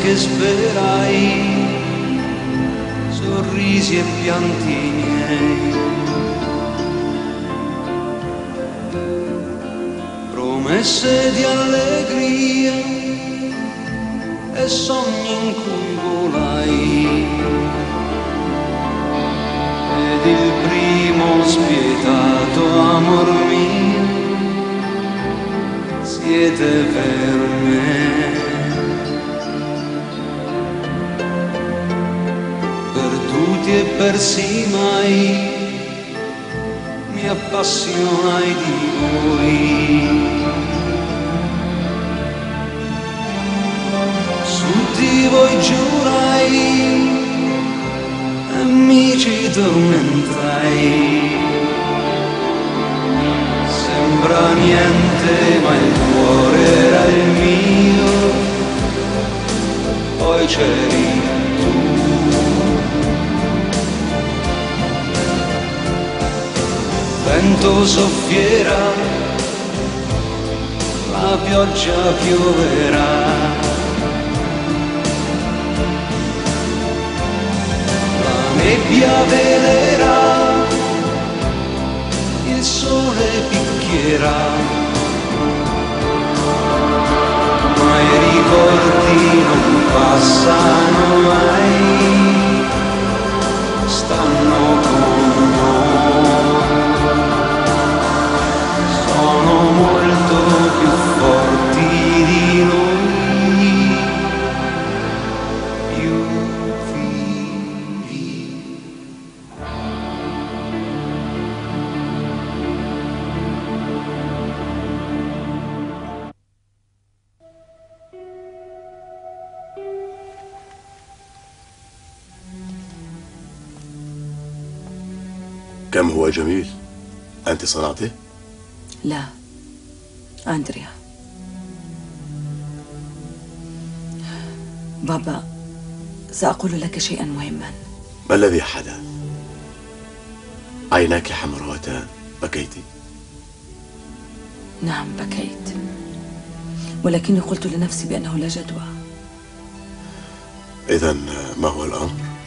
Che sperai, sorrisi e pianti miei. Promesse di allegria e sogni in cui volai. Ed il primo spietato amor mio siete per me. Perduti e persi mai mi appassionai di voi. Di voi giurai e mi ci tormentai. Sembra niente, ma il cuore era il mio, poi c'eri tu. Vento soffierà, la pioggia pioverà. Nebbia velerà, il sole picchierà. Ma i ricordi non passano mai, stanno con noi. Sono molto صنعته؟ لا أندريا بابا سأقول لك شيئا مهما ما الذي حدث؟ عيناك حمراوتان بكيت نعم بكيت ولكني قلت لنفسي بأنه لا جدوى إذا ما هو الأمر؟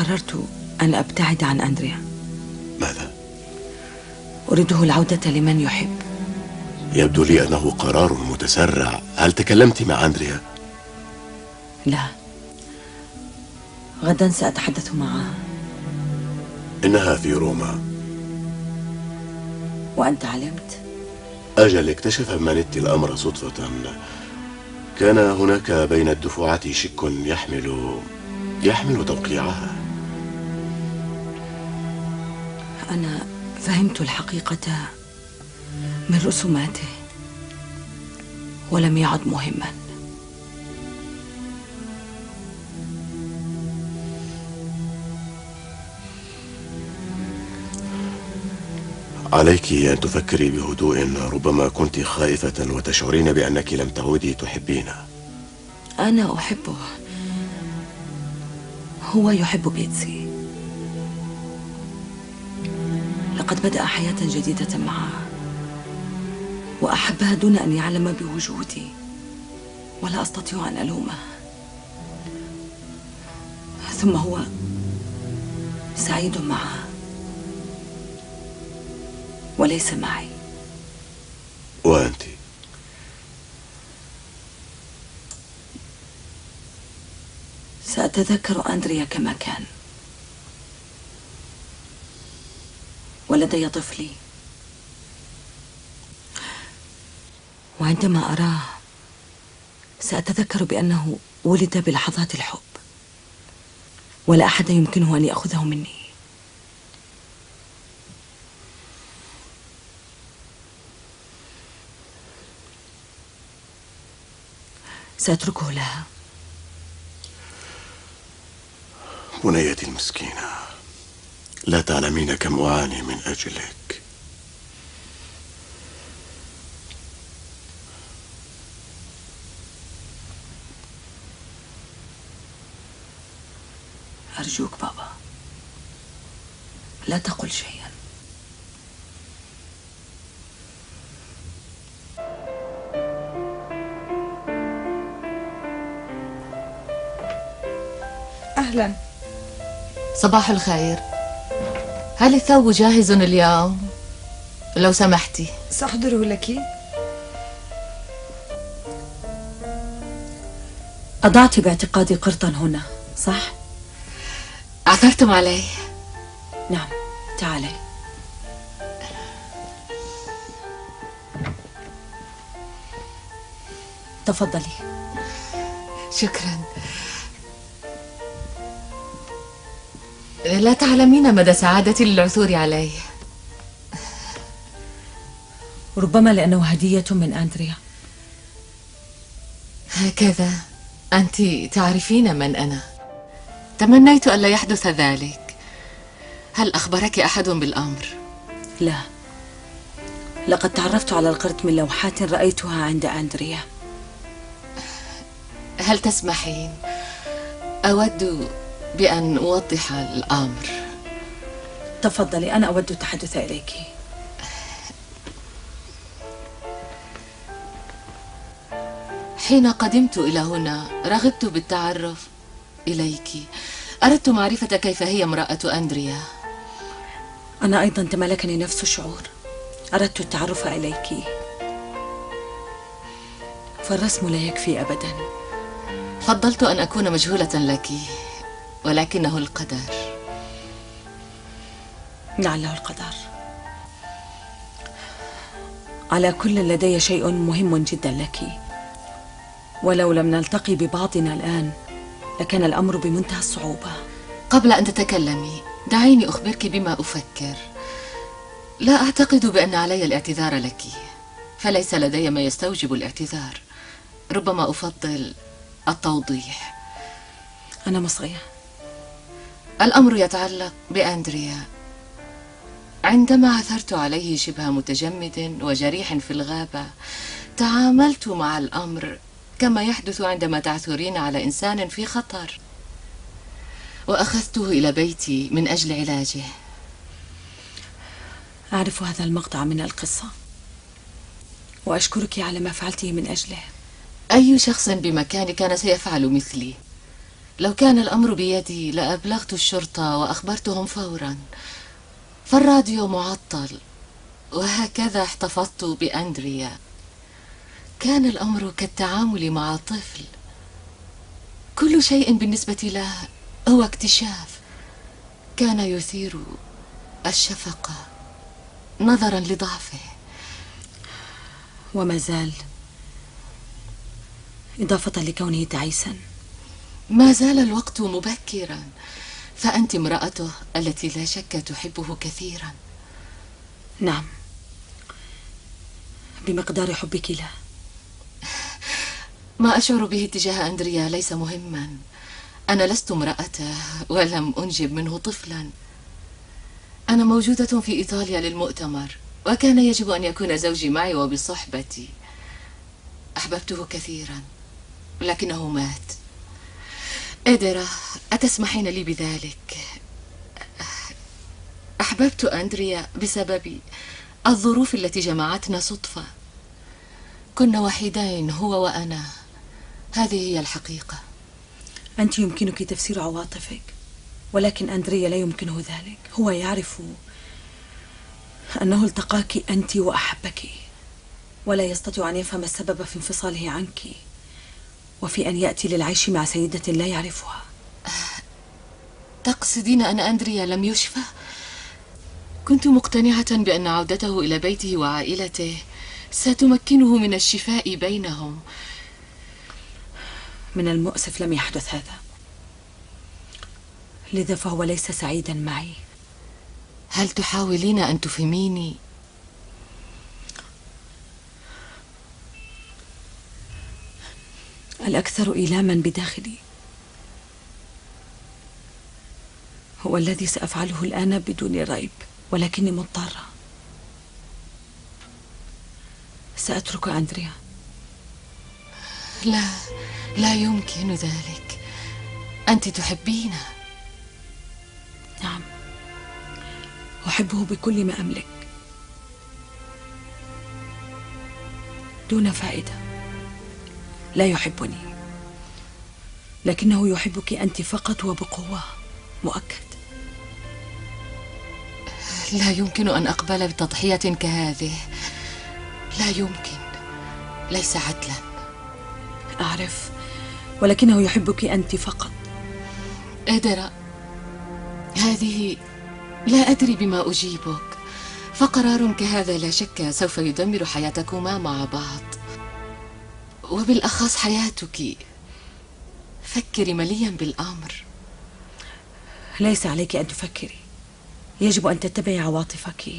قررت أن أبتعد عن أندريا. ماذا؟ أريده العودة لمن يحب. يبدو لي أنه قرار متسرع. هل تكلمت مع أندريا؟ لا. غدا سأتحدث معها إنها في روما. وأنت علمت. أجل اكتشف مانيتي الأمر صدفة. كان هناك بين الدفعات شك يحمل يحمل توقيعها. أنا فهمت الحقيقة من رسوماته ولم يعد مهما. عليك أن تفكري بهدوء ربما كنت خائفة وتشعرين بأنك لم تعودي تحبينه. أنا أحبه. هو يحب بيتسي. لقد بدأ حياة جديدة معها وأحبها دون أن يعلم بوجودي ولا أستطيع أن ألومه. ثم هو سعيد معها وليس معي. وأنت؟ سأتذكر أندريا كما كان. ولدي طفلي. وعندما أراه سأتذكر بأنه ولد بلحظات الحب ولا أحد يمكنه أن يأخذه مني. سأتركه لها. بنيتي المسكينة. لا تعلمين كم أعاني من أجلك. أرجوك بابا لا تقل شيئا. أهلا. صباح الخير. هل الثوب جاهز اليوم؟ لو سمحتي. سأحضره لك. أضعت باعتقادي قرطا هنا صح؟ عثرتم علي نعم تعالي تفضلي. شكرا. لا تعلمين مدى سعادتي للعثور عليه ربما لأنه هدية من أندريا. هكذا. أنت تعرفين من أنا. تمنيت ألا يحدث ذلك. هل أخبرك أحد بالأمر؟ لا. لقد تعرفت على القرد من لوحات رأيتها عند أندريا. هل تسمحين؟ أود بأن أوضح الأمر. تفضلي أنا أود التحدث إليك. حين قدمت إلى هنا رغبت بالتعرف إليك. أردت معرفة كيف هي امرأة أندريا؟ أنا أيضا تملكني نفس الشعور أردت التعرف إليك. فالرسم لا يكفي أبدا. فضلت أن أكون مجهولة لك. ولكنه القدر. لعله القدر. على كل لدي شيء مهم جدا لك. ولو لم نلتقي ببعضنا الآن لكان الأمر بمنتهى الصعوبة. قبل أن تتكلمي دعيني أخبرك بما أفكر. لا أعتقد بأن علي الاعتذار لك. فليس لدي ما يستوجب الاعتذار. ربما أفضل التوضيح. أنا مصغية الأمر يتعلق بأندريا. عندما عثرت عليه شبه متجمد وجريح في الغابة تعاملت مع الأمر كما يحدث عندما تعثرين على إنسان في خطر. وأخذته إلى بيتي من أجل علاجه. أعرف هذا المقطع من القصة. وأشكرك على ما فعلته من أجله. أي شخص بمكاني كان سيفعل مثلي. لو كان الأمر بيدي لأبلغت الشرطة وأخبرتهم فورا. فالراديو معطل وهكذا احتفظت بأندريا. كان الأمر كالتعامل مع طفل. كل شيء بالنسبة له هو اكتشاف. كان يثير الشفقة نظرا لضعفه. وما زال إضافة لكونه تعيسا. ما زال الوقت مبكرا. فأنت امرأته التي لا شك تحبه كثيرا. نعم. بمقدار حبك له. ما أشعر به تجاه أندريا ليس مهما. أنا لست امرأته ولم أنجب منه طفلا. أنا موجودة في إيطاليا للمؤتمر وكان يجب أن يكون زوجي معي وبصحبتي. أحببته كثيرا لكنه مات. إدرا أتسمحين لي بذلك؟ أحببت أندريا بسبب الظروف التي جمعتنا صدفة. كنا وحيدين هو وأنا. هذه هي الحقيقة. أنت يمكنك تفسير عواطفك ولكن أندريا لا يمكنه ذلك. هو يعرف أنه التقاك أنت وأحبك ولا يستطيع أن يفهم السبب في انفصاله عنك. وفي أن يأتي للعيش مع سيدة لا يعرفها تقصدين أن أندريا لم يشفى؟ كنت مقتنعة بأن عودته إلى بيته وعائلته ستمكنه من الشفاء بينهم من المؤسف لم يحدث هذا لذا فهو ليس سعيدا معي هل تحاولين أن تفهميني؟ الأكثر إيلاما بداخلي. هو الذي سأفعله الآن بدون ريب ولكني مضطرة. سأترك أندريا. لا لا يمكن ذلك. أنت تحبينه نعم. أحبه بكل ما أملك. دون فائدة. لا يحبني. لكنه يحبك أنت فقط وبقوة. مؤكد. لا يمكن أن أقبل بتضحية كهذه. لا يمكن. ليس عدلا. أعرف. ولكنه يحبك أنت فقط. إدرا هذه لا أدري بما أجيبك. فقرار كهذا لا شك سوف يدمر حياتكما مع بعض. وبالأخص حياتك. فكري مليا بالأمر. ليس عليك أن تفكري. يجب أن تتبعي عواطفك.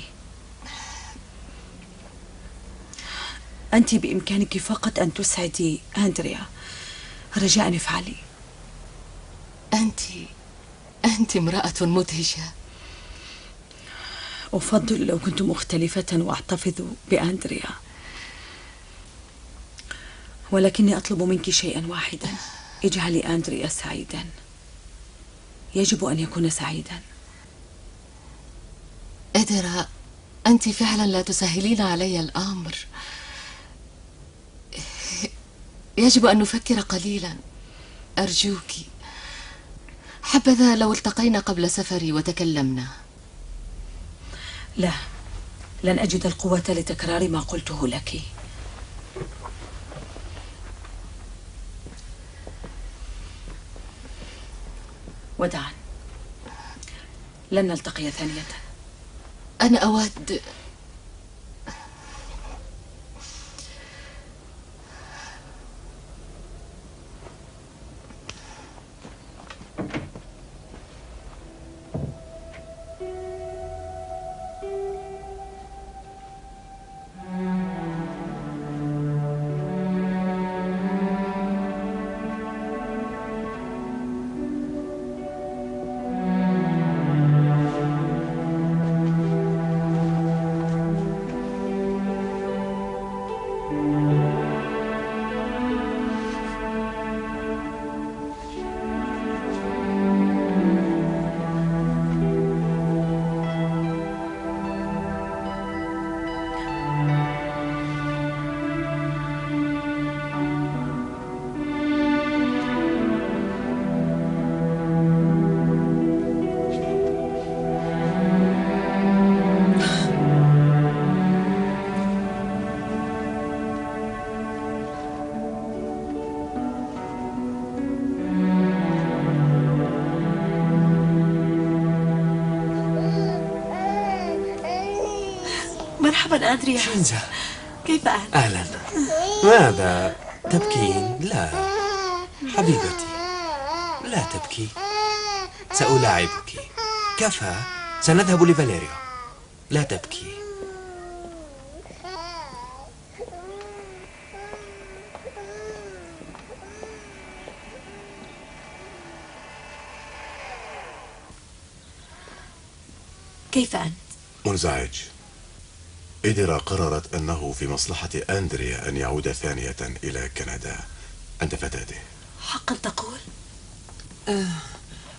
أنت بإمكانك فقط أن تسعدي أندريا. رجاء افعلي أنت أنت امرأة مدهشة. أفضل لو كنت مختلفة وأحتفظ بأندريا. ولكني أطلب منك شيئا واحدا. اجعلي أندريا سعيدا. يجب أن يكون سعيدا. إدرا أنت فعلا لا تسهلين علي الأمر. يجب أن نفكر قليلا. أرجوك. حبذا لو التقينا قبل سفري وتكلمنا. لا لن أجد القوة لتكرار ما قلته لك. وداعا لن نلتقي ثانية. أنا أود مرحبا أندريا شينزا كيف أنت؟ أهلا. ماذا تبكين؟ لا. حبيبتي لا تبكي. سألاعبك. كفى. سنذهب لفاليريو. لا تبكي. كيف أنت؟ منزعج. إدرا قررت أنه في مصلحة أندريا أن يعود ثانية إلى كندا. عند فتاته حقا تقول؟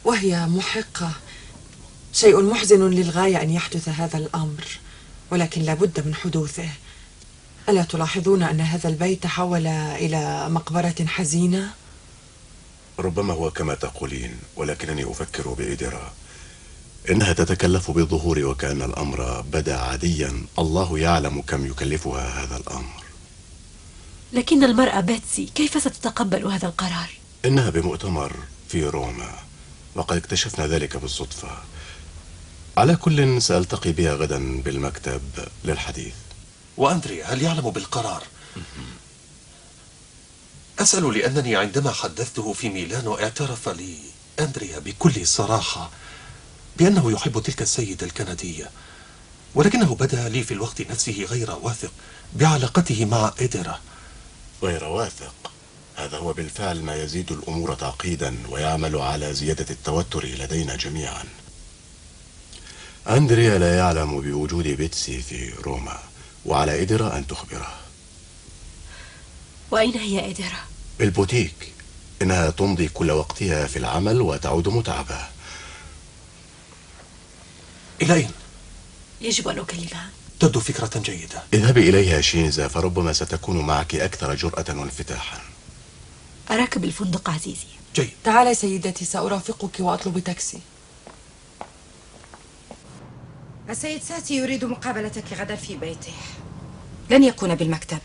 وهي محقة. شيء محزن للغاية أن يحدث هذا الأمر ولكن لابد من حدوثه. ألا تلاحظون أن هذا البيت تحول إلى مقبرة حزينة؟ ربما هو كما تقولين ولكنني أفكر بإدرا إنها تتكلف بالظهور وكأن الأمر بدا عاديا. الله يعلم كم يكلفها هذا الأمر. لكن المرأة بيتسي كيف ستتقبل هذا القرار؟ إنها بمؤتمر في روما وقد اكتشفنا ذلك بالصدفة. على كل سألتقي بها غدا بالمكتب للحديث. وأندريا هل يعلم بالقرار؟ أسأل لأنني عندما حدثته في ميلانو اعترف لي أندريا بكل صراحة. بأنه يحب تلك السيدة الكندية ولكنه بدا لي في الوقت نفسه غير واثق بعلاقته مع إدرا. غير واثق؟ هذا هو بالفعل ما يزيد الأمور تعقيدا ويعمل على زيادة التوتر لدينا جميعا. أندريا لا يعلم بوجود بيتسي في روما وعلى إدرا أن تخبره. وأين هي إيديرا؟ بالبوتيك إنها تمضي كل وقتها في العمل وتعود متعبة إلى أين؟ يجب أن أكلمها. تبدو فكرة جيدة. اذهبي إليها شينزا فربما ستكون معك أكثر جرأة وانفتاحا. أراك بالفندق عزيزي. جيد. تعالي سيدتي سأرافقك وأطلب تاكسي. السيد ساتي يريد مقابلتك غدا في بيته. لن يكون بالمكتب.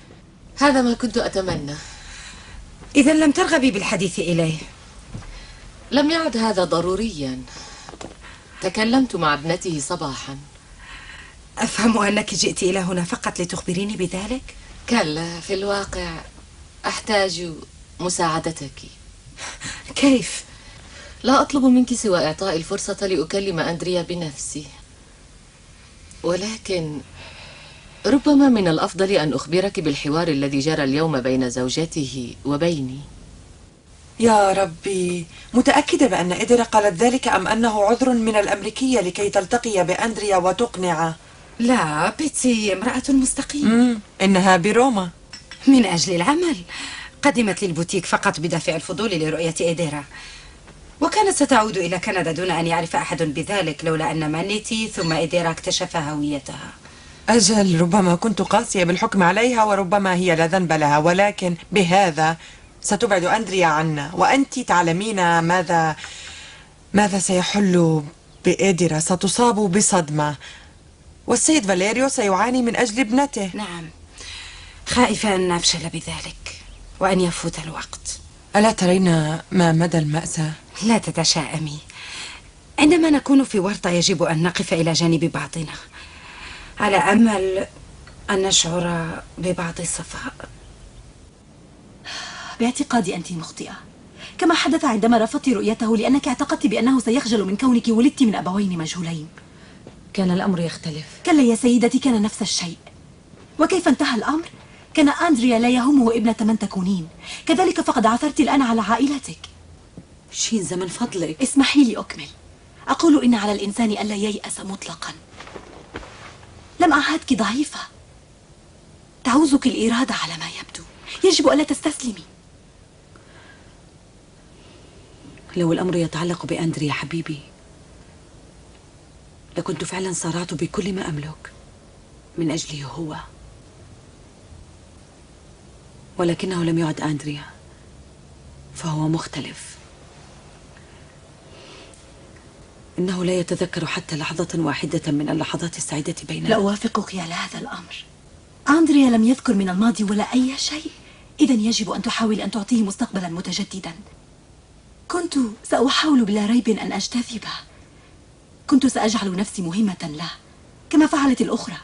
هذا ما كنت أتمنى. إذا لم ترغبي بالحديث إليه. لم يعد هذا ضروريا. تكلمت مع ابنته صباحا. أفهم أنك جئت إلى هنا فقط لتخبريني بذلك؟ كلا في الواقع أحتاج مساعدتك. كيف؟ لا أطلب منك سوى إعطاء الفرصة لأكلم أندريا بنفسي. ولكن ربما من الأفضل أن أخبرك بالحوار الذي جرى اليوم بين زوجته وبيني. يا ربي متأكدة بأن إيديرا قالت ذلك أم أنه عذر من الأمريكية لكي تلتقي بأندريا وتقنعه لا بيتسي امرأة مستقيمة. إنها بروما. من أجل العمل. قدمت للبوتيك فقط بدافع الفضول لرؤية إيديرا وكانت ستعود إلى كندا دون أن يعرف أحد بذلك لولا أن مانيتي ثم إيديرا اكتشف هويتها. أجل ربما كنت قاسية بالحكم عليها وربما هي لا ذنب لها ولكن بهذا ستبعد أندريا عنا. وأنت تعلمين ماذا ماذا سيحل بإيديرا. ستصاب بصدمة. والسيد فاليريو سيعاني من أجل ابنته. نعم. خائفة أن أفشل بذلك وأن يفوت الوقت. ألا ترين ما مدى المأساة؟ لا تتشائمي. عندما نكون في ورطة يجب أن نقف إلى جانب بعضنا. على أمل أن نشعر ببعض الصفاء. باعتقادي أنت مخطئة. كما حدث عندما رفضت رؤيته لأنك اعتقدت بأنه سيخجل من كونك ولدت من أبوين مجهولين. كان الأمر يختلف. كلا يا سيدتي كان نفس الشيء. وكيف انتهى الأمر؟ كان أندريا لا يهمه ابنة من تكونين. كذلك فقد عثرت الآن على عائلتك. شينزا من فضلك. اسمحي لي أكمل. أقول إن على الإنسان ألا ييأس مطلقا. لم أعهدك ضعيفة. تعوزك الإرادة على ما يبدو. يجب ألا تستسلمي. لو الأمر يتعلق بأندريا حبيبي لكنت فعلا صارعت بكل ما أملك. من أجله هو. ولكنه لم يعد أندريا فهو مختلف. إنه لا يتذكر حتى لحظة واحدة من اللحظات السعيدة بيننا. لا أوافقك على هذا الأمر. أندريا لم يذكر من الماضي ولا أي شيء. إذا يجب أن تحاول أن تعطيه مستقبلا متجددا. كنت سأحاول بلا ريب أن أجتذبه كنت سأجعل نفسي مهمة له كما فعلت الأخرى.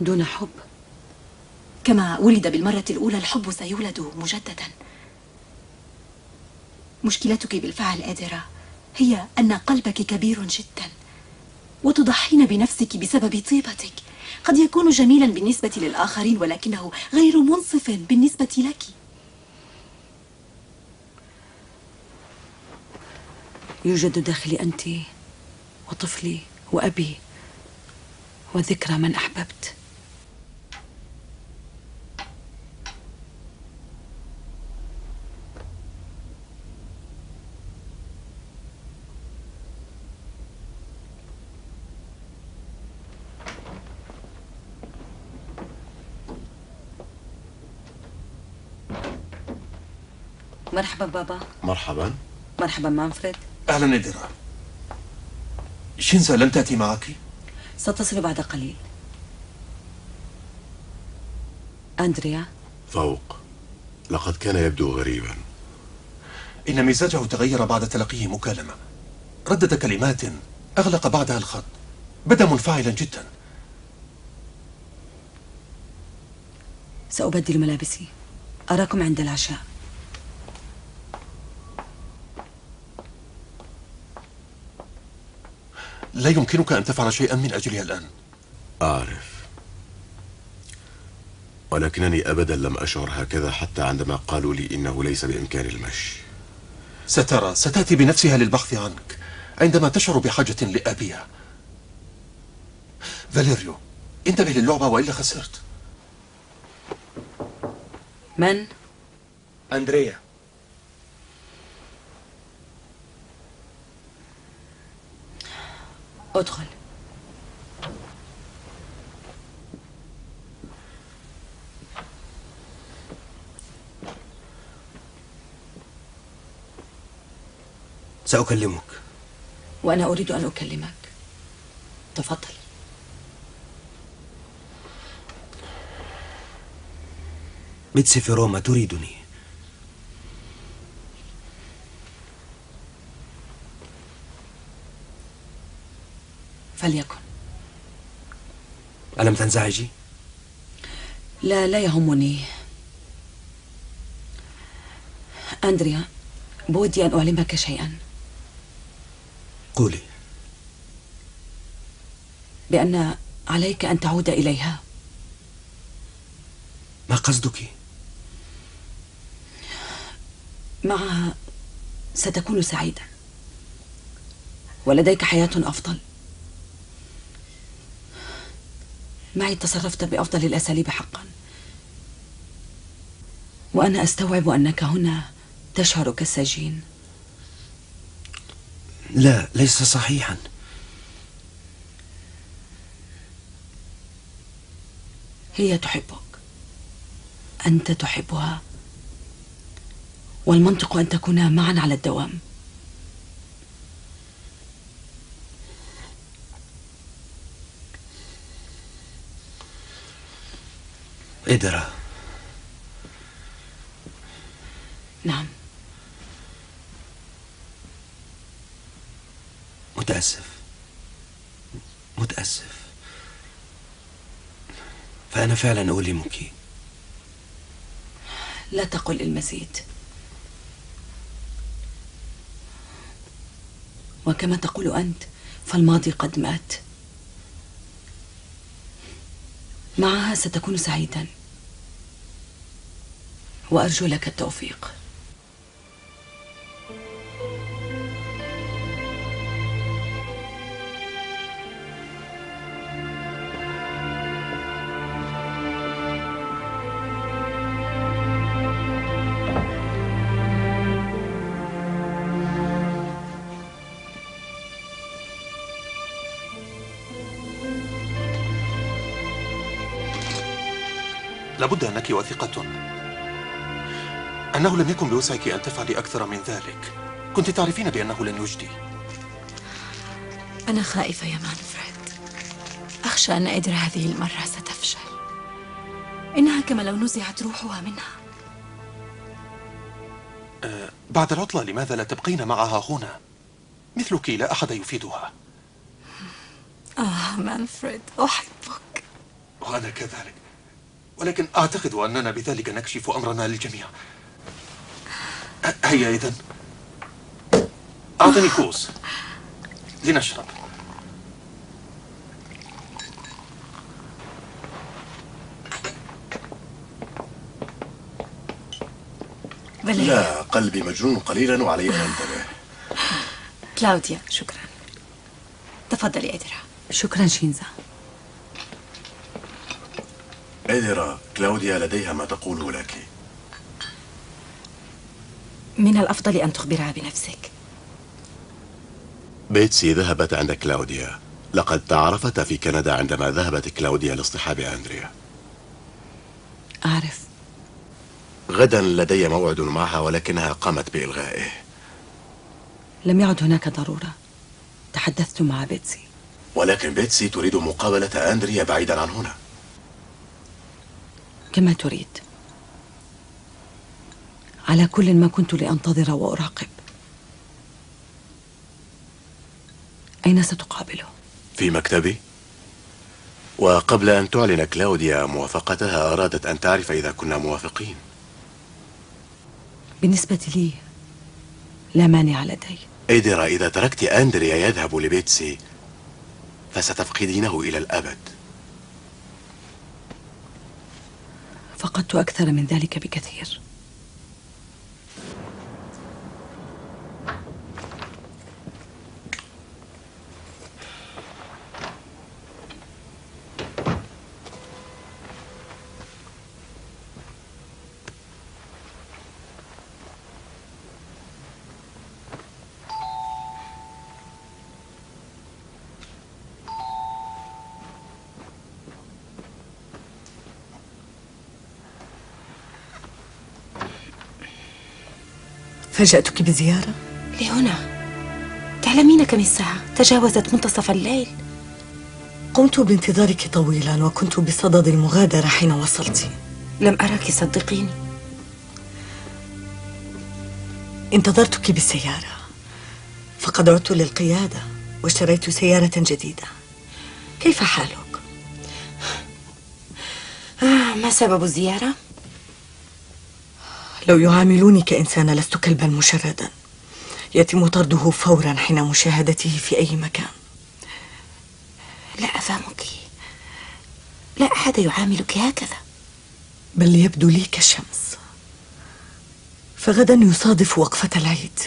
دون حب. كما ولد بالمرة الأولى الحب سيولد مجددا. مشكلتك بالفعل أدرا هي أن قلبك كبير جدا وتضحين بنفسك بسبب طيبتك. قد يكون جميلا بالنسبة للآخرين ولكنه غير منصف بالنسبة لك. يوجد داخلي أنت وطفلي وأبي وذكرى من أحببت. مرحبا بابا. مرحبا. مرحبا مانفريد. أهلا إدرا شينزا لم تأتي معك؟ ستصل بعد قليل. أندريا؟ فوق. لقد كان يبدو غريبا. إن مزاجه تغير بعد تلقيه مكالمة. ردد كلمات أغلق بعدها الخط. بدا منفعلا جدا. سأبدل ملابسي. أراكم عند العشاء. لا يمكنك أن تفعل شيئا من أجلها الآن. أعرف. ولكنني أبدا لم أشعر هكذا حتى عندما قالوا لي إنه ليس بإمكاني المشي. سترى ستأتي بنفسها للبحث عنك عندما تشعر بحاجة لأبيها. فاليريو انتبه للعبة وإلا خسرت. من؟ أندريا. أدخل. سأكلمك. وأنا أريد أن أكلمك. تفضل. بيتسي في روما تريدني. فليكن. ألم تنزعجي؟ لا لا يهمني. أندريا بودي أن أعلمك شيئا. قولي. بأن عليك أن تعود إليها. ما قصدك؟ معها ستكون سعيدا. ولديك حياة أفضل. معي تصرفت بأفضل الأساليب حقا. وأنا أستوعب أنك هنا تشعر كالسجين. لا ليس صحيحا. هي تحبك. أنت تحبها. والمنطق أن تكونا معا على الدوام. إدرا نعم. متأسف. متأسف. فأنا فعلا أؤلمك لا تقل المزيد. وكما تقول أنت فالماضي قد مات. معها ستكون سعيدا. وأرجو لك التوفيق. لابد أنك واثقة أنه لم يكن بوسعك أن تفعلي أكثر من ذلك. كنت تعرفين بأنه لن يجدي. أنا خائفة يا مانفريد. أخشى أن إدرا هذه المرة ستفشل. إنها كما لو نزعت روحها منها. أه بعد العطلة لماذا لا تبقين معها هنا؟ مثلك لا أحد يفيدها. آه مانفريد أحبك. وأنا كذلك. ولكن أعتقد أننا بذلك نكشف أمرنا للجميع. هيا إذن. أعطني كوس لنشرب. لا قلبي مجنون قليلا وعلي أن أنتبه. كلاوديا شكرا. تفضلي إيديرا شكرا شينزا. إيديرا كلاوديا لديها ما تقوله لك. من الأفضل أن تخبرها بنفسك. بيتسي ذهبت عند كلاوديا. لقد تعرفتا في كندا عندما ذهبت كلاوديا لاصطحاب أندريا. أعرف. غدا لدي موعد معها ولكنها قامت بإلغائه. لم يعد هناك ضرورة. تحدثت مع بيتسي. ولكن بيتسي تريد مقابلة أندريا بعيدا عن هنا. كما تريد. على كل ما كنت لأنتظر وأراقب. أين ستقابله؟ في مكتبي. وقبل أن تعلن كلاوديا موافقتها أرادت أن تعرف إذا كنا موافقين. بالنسبة لي لا مانع لدي. إيدرا إذا تركت أندريا يذهب لبيتسي فستفقدينه إلى الأبد. فقدت أكثر من ذلك بكثير. فاجأتك بزيارة؟ لهنا تعلمين كم الساعة تجاوزت منتصف الليل قمت بانتظارك طويلا وكنت بصدد المغادرة حين وصلت لم أراك صدقيني انتظرتك بالسيارة فقد عدت للقيادة واشتريت سيارة جديدة كيف حالك؟ آه ما سبب الزيارة؟ لو يعاملوني كإنسان لست كلبا مشردا. يتم طرده فورا حين مشاهدته في أي مكان. لا أفهمك. لا أحد يعاملك هكذا. بل يبدو لي كالشمس فغدا يصادف وقفة العيد.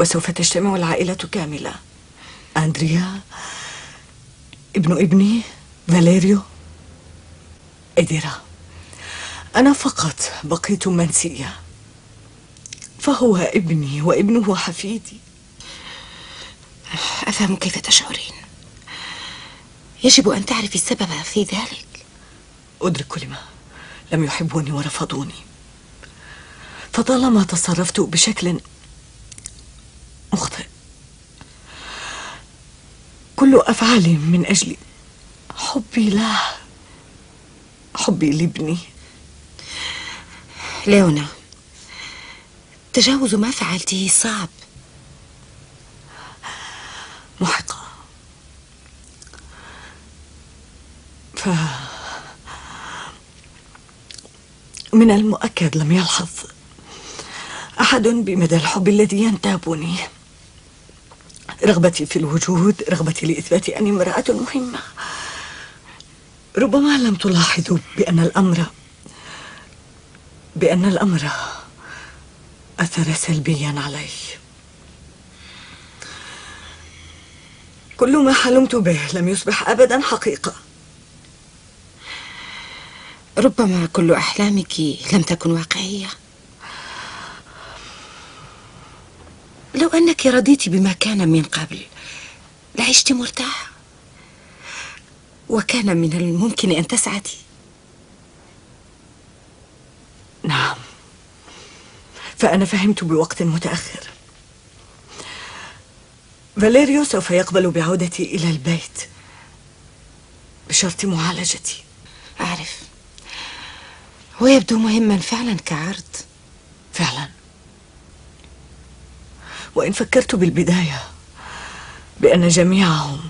وسوف تجتمع العائلة كاملة. أندريا ابن ابني فاليريو إديرا. أنا فقط بقيت منسية. فهو ابني وابنه حفيدي. أفهم كيف تشعرين؟ يجب أن تعرفي السبب في ذلك. أدرك لما لم يحبوني ورفضوني. فطالما تصرفت بشكل مخطئ كل أفعالي من أجل حبي له حبي لابني. ليونا تجاوز ما فعلته صعب. محقة. ف من المؤكد لم يلحظ أحد بمدى الحب الذي ينتابني. رغبتي في الوجود رغبتي لإثبات أني امرأة مهمة. ربما لم تلاحظوا بأن الأمر بأن الأمر أثر سلبيا علي. كل ما حلمت به لم يصبح أبدا حقيقة. ربما كل أحلامك لم تكن واقعية. لو أنك رضيت بما كان من قبل لعشت مرتاحة. وكان من الممكن أن تسعدي. نعم. فأنا فهمت بوقت متأخر. فاليريو سوف يقبل بعودتي إلى البيت. بشرط معالجتي. أعرف. ويبدو مهما فعلا كعرض. فعلا. وإن فكرت بالبداية بأن جميعهم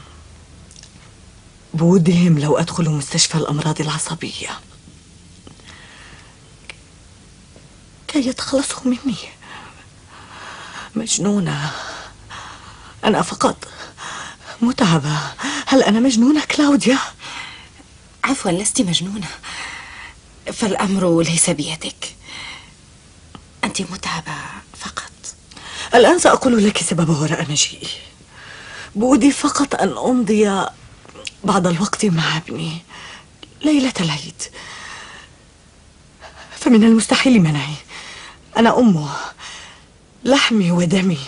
بودهم لو أدخل مستشفى الأمراض العصبية. كي يتخلصوا مني. مجنونة. أنا فقط متعبة. هل أنا مجنونة كلاوديا؟ عفوا لست مجنونة. فالأمر ليس بيدك. أنت متعبة فقط. الآن سأقول لك سبب وراء مجيئي. بودي فقط أن أمضي بعض الوقت مع ابني. ليلة العيد. فمن المستحيل منعي. أنا أمه. لحمي ودمي.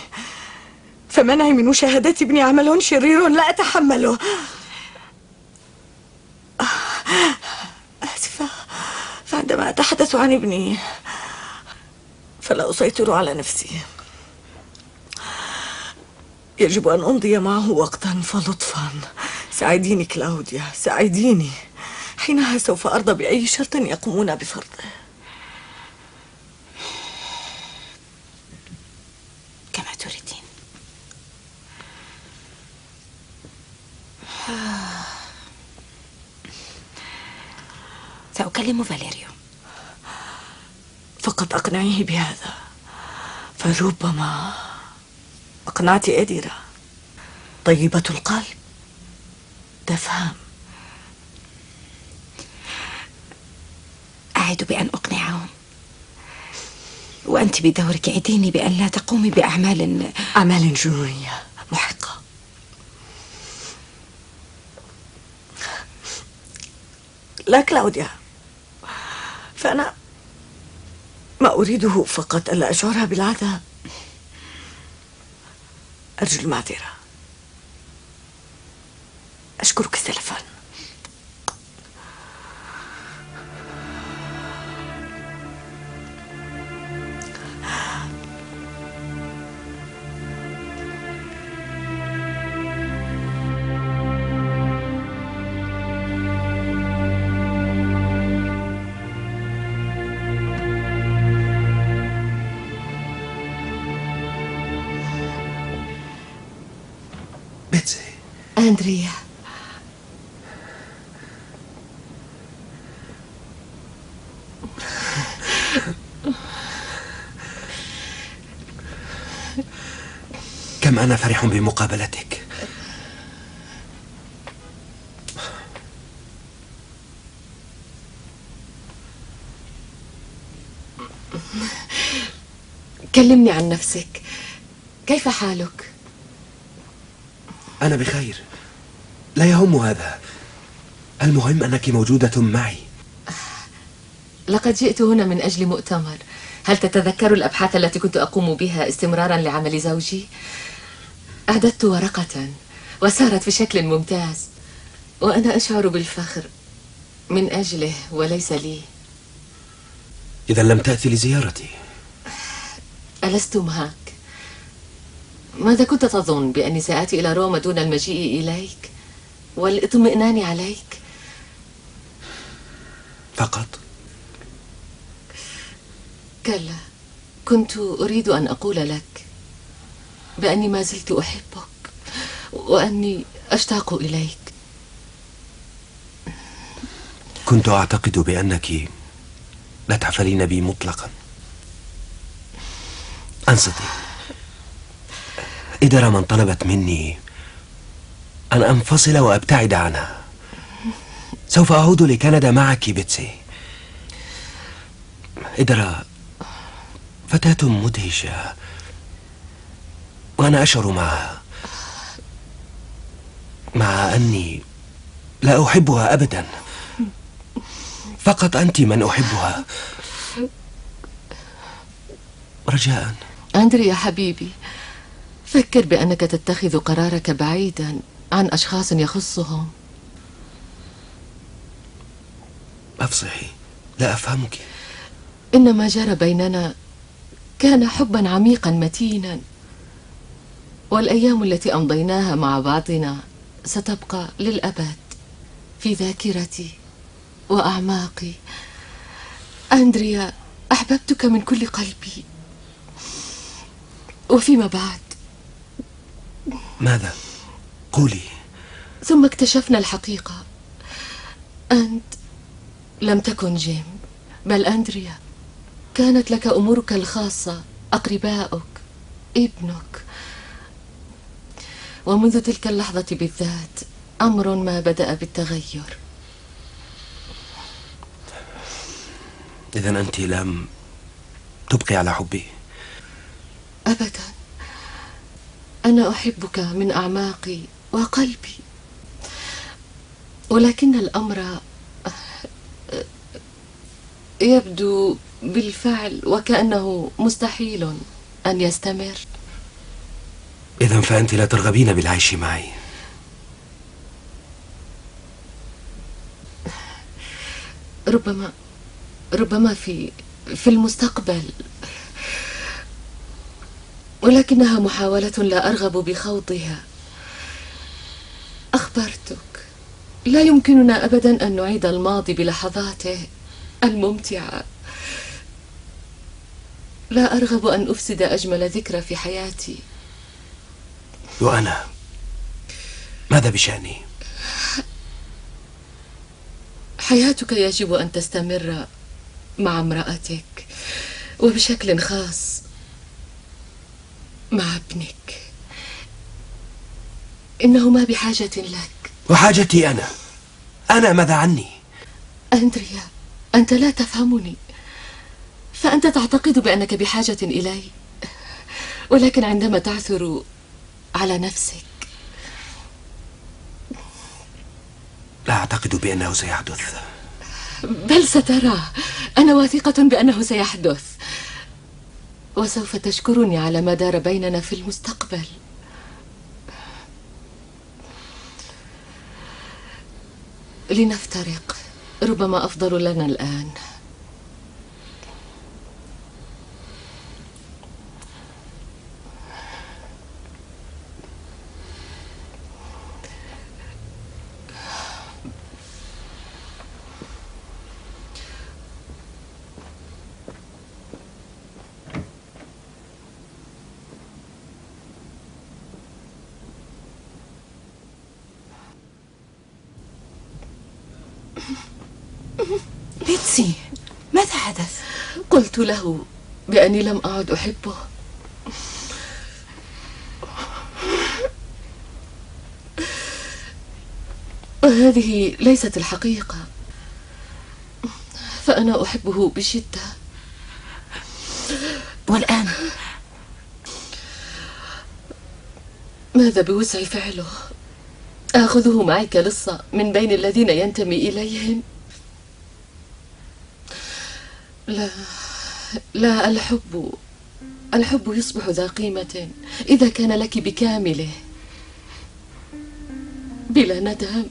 فمنعي من مشاهدة ابني عمل شرير لا أتحمله. آسفة. فعندما أتحدث عن ابني فلا أسيطر على نفسي. يجب أن أمضي معه وقتا فلطفا. ساعديني كلاوديا. ساعديني حينها سوف أرضى بأي شرط يقومون بفرضه كما تريدين سأكلم فاليريو. فقط أقنعيه بهذا. فربما أقنعت أديرة طيبة القلب. تفهم. أعد بأن أقنعهم. وأنت بدورك عديني بأن لا تقومي بأعمال أعمال جنونية محقة. لا كلاوديا. فأنا ما أريده فقط ألا أشعرها بالعذاب. أرجو المعذرة. أشكرك سلفا. أندريا كم أنا فرح بمقابلتك؟ كلمني عن نفسك. كيف حالك؟ أنا بخير. لا يهم هذا. المهم أنك موجودة معي. لقد جئت هنا من أجل مؤتمر. هل تتذكر الأبحاث التي كنت أقوم بها استمرارا لعمل زوجي؟ أعددت ورقة وسارت بشكل ممتاز. وأنا أشعر بالفخر من أجله وليس لي. إذا لم تأتي لزيارتي. ألست معك؟ ماذا كنت تظن بأني سآتي إلى روما دون المجيء إليك؟ والاطمئنان عليك؟ فقط. كلا كنت أريد أن أقول لك بأني ما زلت أحبك وأني أشتاق إليك. كنت أعتقد بأنك لا تعفلين بي مطلقا. أنصتي. إذا من طلبت مني أن أنفصل وأبتعد عنها. سوف أعود لكندا معك بيتسي. إدرا فتاة مدهشة. وأنا أشعر معها. مع أني لا أحبها أبدا. فقط أنت من أحبها. رجاء. أندري يا حبيبي فكر بأنك تتخذ قرارك بعيدا. عن أشخاص يخصهم. أفصحي لا أفهمك. إن ما جرى بيننا كان حبا عميقا متينا. والأيام التي أمضيناها مع بعضنا ستبقى للأبد. في ذاكرتي وأعماقي. أندريا أحببتك من كل قلبي. وفيما بعد. ماذا؟ قولي. ثم اكتشفنا الحقيقة. أنت لم تكن جيم بل أندريا كانت لك أمورك الخاصة أقرباؤك ابنك. ومنذ تلك اللحظة بالذات أمر ما بدأ بالتغير. إذا أنت لم تبقي على حبي. أبدا. أنا أحبك من أعماقي وقلبي. ولكن الأمر يبدو بالفعل وكأنه مستحيل أن يستمر. إذا فأنت لا ترغبين بالعيش معي. ربما ربما في في المستقبل. ولكنها محاولة لا أرغب بخوضها. أخبرتك. لا يمكننا أبدا أن نعيد الماضي بلحظاته الممتعة. لا أرغب أن أفسد أجمل ذكرى في حياتي. وأنا؟ ماذا بشأني؟ حياتك يجب أن تستمر مع امرأتك وبشكل خاص مع ابنك. إنهما بحاجة لك. وحاجتي أنا. أنا ماذا عني؟ أندريا أنت لا تفهمني. فأنت تعتقد بأنك بحاجة إلي. ولكن عندما تعثر على نفسك. لا أعتقد بأنه سيحدث. بل سترى. أنا واثقة بأنه سيحدث. وسوف تشكرني على ما دار بيننا في المستقبل. لنفترق. ربما أفضل لنا الآن. سي ماذا حدث؟ قلت له بأني لم أعد أحبه. وهذه ليست الحقيقة. فأنا أحبه بشدة. والآن؟ ماذا بوسعي فعله؟ آخذه معي كلصة من بين الذين ينتمي إليهم لا لا الحب الحب يصبح ذا قيمة إذا كان لك بكامله. بلا ندم.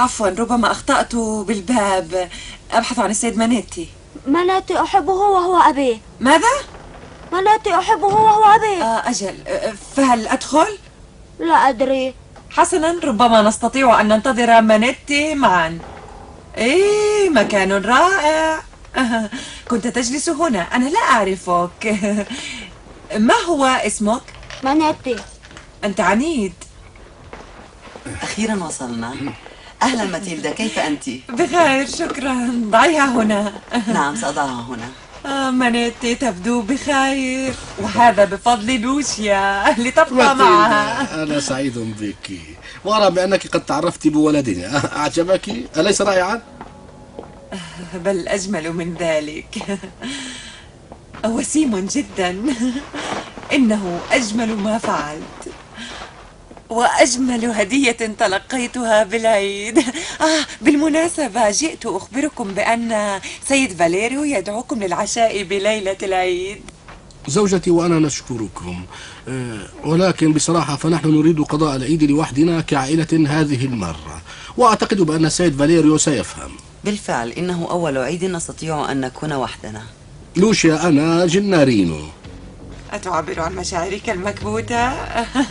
عفوا ربما أخطأت بالباب. أبحث عن السيد مانيتي. مناتي أحبه وهو أبي ماذا؟ مناتي أحبه وهو أبي آه أجل. آه، فهل أدخل؟ لا أدري. حسنا. ربما نستطيع أن ننتظر مانيتي معا. إيه مكان رائع. كنت تجلس هنا. أنا لا أعرفك. ما هو اسمك؟ مناتي أنت عنيد. أخيرا وصلنا. أهلا ماتيلدا كيف أنت؟ بخير شكرا. ضعيها هنا. نعم سأضعها هنا. آه مانيتي تبدو بخير. وهذا بفضل لوشيا لتبقى معها. أنا سعيد بك. وأرى بأنك قد تعرفت بولدنا. أعجبك؟ أليس رائعا؟ بل أجمل من ذلك. وسيم جدا. إنه أجمل ما فعلت. وأجمل هدية تلقيتها بالعيد. آه بالمناسبة جئت أخبركم بأن سيد فاليريو يدعوكم للعشاء بليلة العيد. زوجتي وأنا نشكركم. آه، ولكن بصراحة فنحن نريد قضاء العيد لوحدنا كعائلة هذه المرة. وأعتقد بأن السيد فاليريو سيفهم. بالفعل إنه أول عيد نستطيع أن نكون وحدنا. لوشيا أنا جنارينو. أتعبر عن مشاعرك المكبوتة؟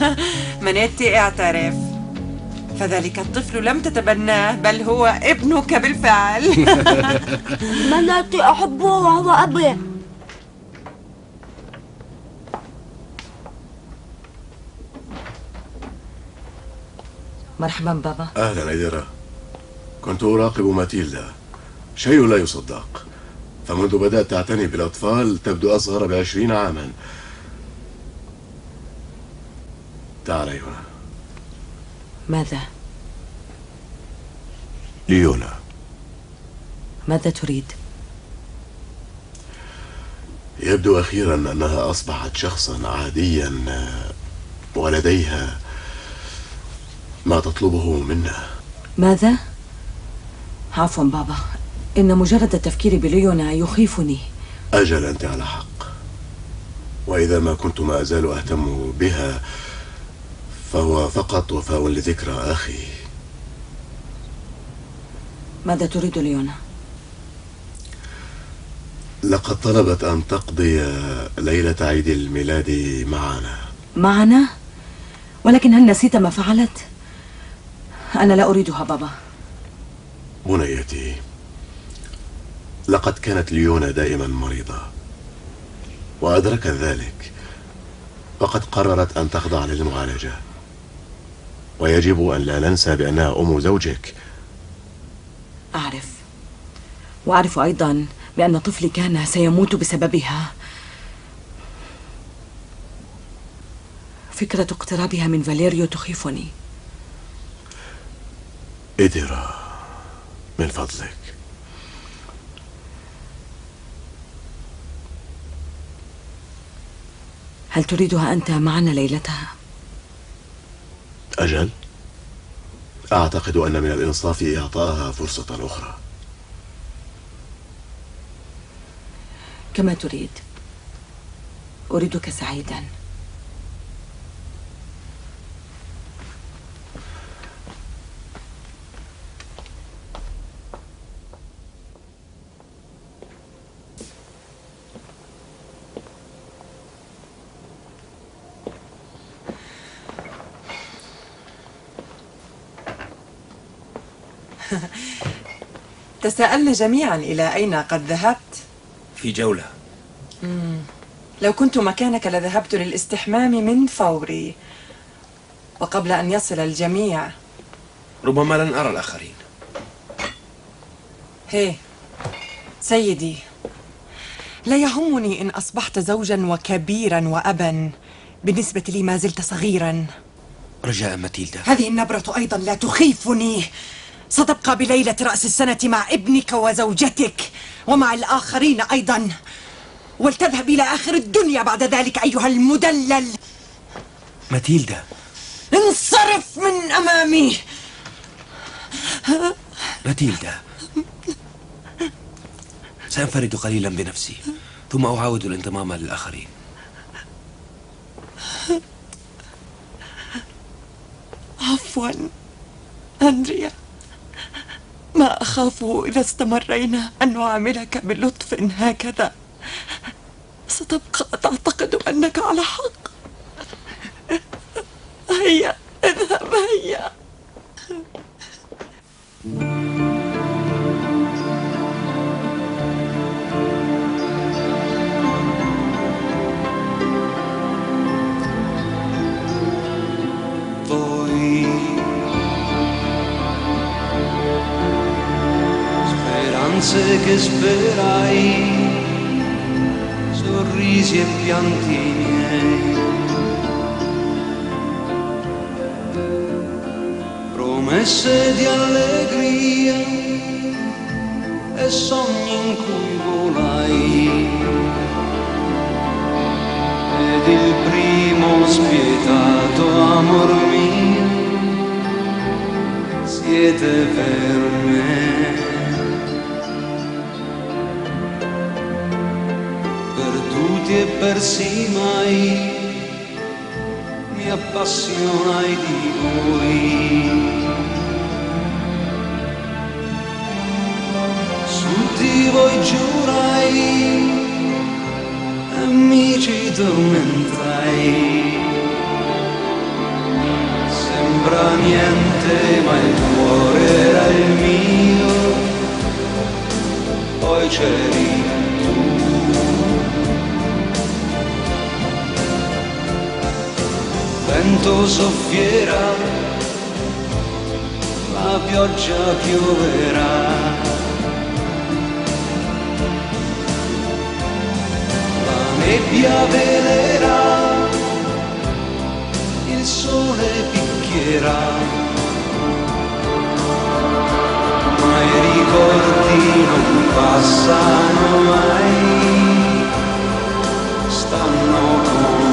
منيتي اعترف. فذلك الطفل لم تتبناه بل هو ابنك بالفعل. مناتي أحبه وهو أبي. مرحبا بابا. أهلا إديرا كنت أراقب ماتيلدا. شيء لا يصدق. فمنذ بدأت تعتني بالأطفال تبدو أصغر بعشرين عاما. تعالي هنا ماذا؟ ليونا ماذا تريد؟ يبدو أخيرا أنها أصبحت شخصا عاديا آه، ولديها ما تطلبه منا ماذا؟ عفوا بابا إن مجرد التفكير بليونا يخيفني أجل أنت على حق وإذا ما كنت ما أزال أهتم بها فهو فقط وفاء لذكرى أخي ماذا تريد ليونا؟ لقد طلبت أن تقضي ليلة عيد الميلاد معنا معنا؟ ولكن هل نسيت ما فعلت؟ أنا لا أريدها بابا بنيتي لقد كانت ليونا دائما مريضة وأدركت ذلك وقد قررت أن تخضع للمعالجة ويجب أن لا ننسى بأنها أم زوجك. أعرف. وأعرف أيضا بأن طفلي كان سيموت بسببها. فكرة اقترابها من فاليريو تخيفني. إدرا من فضلك. هل تريدها أنت معنا ليلتها؟ أجل؟ أعتقد أن من الإنصاف إعطائها فرصة أخرى. كما تريد. أريدك سعيدا. تساءلنا جميعا إلى أين قد ذهبت؟ في جولة. مم. لو كنت مكانك لذهبت للاستحمام من فوري وقبل أن يصل الجميع. ربما لن أرى الآخرين. هي سيدي لا يهمني إن أصبحت زوجا وكبيرا وأبا. بالنسبة لي ما زلت صغيرا. رجاء ماتيلدا. هذه النبرة أيضا لا تخيفني. ستبقى بليلة رأس السنة مع ابنك وزوجتك ومع الآخرين أيضا. ولتذهب إلى آخر الدنيا بعد ذلك أيها المدلل. ماتيلدا. انصرف من أمامي. ماتيلدا. سأنفرد قليلا بنفسي ثم أعاود الانضمام للآخرين. عفوا أندريا. ما أخافه إذا استمرينا أن نعاملك بلطف هكذا. ستبقى تعتقد أنك على حق. هيا اذهب هيا. Speranze che sperai, sorrisi e pianti miei, promesse di allegria e sogni in cui volai. Ed il primo spietato amor mio siete per me. Perduti e persi mai mi appassionai di voi. Su di voi giurai amici tormentai. Sembra niente, ma il cuore era il mio, poi c'eri vento soffierà, la pioggia pioverà. La nebbia velerà, il sole picchierà. Ma i ricordi non passano mai, stanno con